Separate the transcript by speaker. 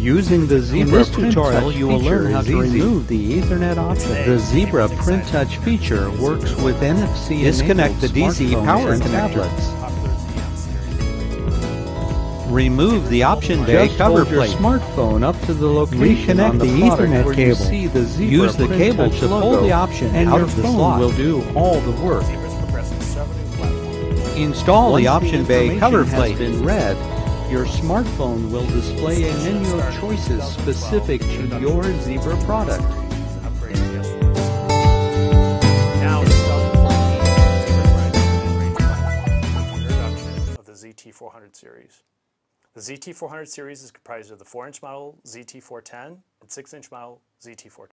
Speaker 1: Using the
Speaker 2: In this
Speaker 1: Print
Speaker 2: tutorial,
Speaker 1: Touch
Speaker 2: you will learn how to remove the Ethernet option.
Speaker 1: The Zebra Print Touch feature works with NFC
Speaker 2: Disconnect the DC power
Speaker 1: and tablets.
Speaker 2: Remove the option bay
Speaker 1: Just
Speaker 2: cover
Speaker 1: hold your
Speaker 2: plate.
Speaker 1: smartphone up to the location
Speaker 2: Reconnect
Speaker 1: on the,
Speaker 2: the Ethernet cable.
Speaker 1: see the Zebra
Speaker 2: Use the cable to pull the option
Speaker 1: and
Speaker 2: out
Speaker 1: your
Speaker 2: of the
Speaker 1: phone
Speaker 2: slot.
Speaker 1: will do all the work.
Speaker 2: Install the
Speaker 1: Once
Speaker 2: option bay
Speaker 1: information
Speaker 2: cover
Speaker 1: has
Speaker 2: plate.
Speaker 1: been read, your smartphone will display a menu of choices specific to your Zebra product.
Speaker 3: Now, 2014 introduction of the ZT400 series. The ZT400 series is comprised of the 4-inch model ZT410 and 6-inch model ZT420.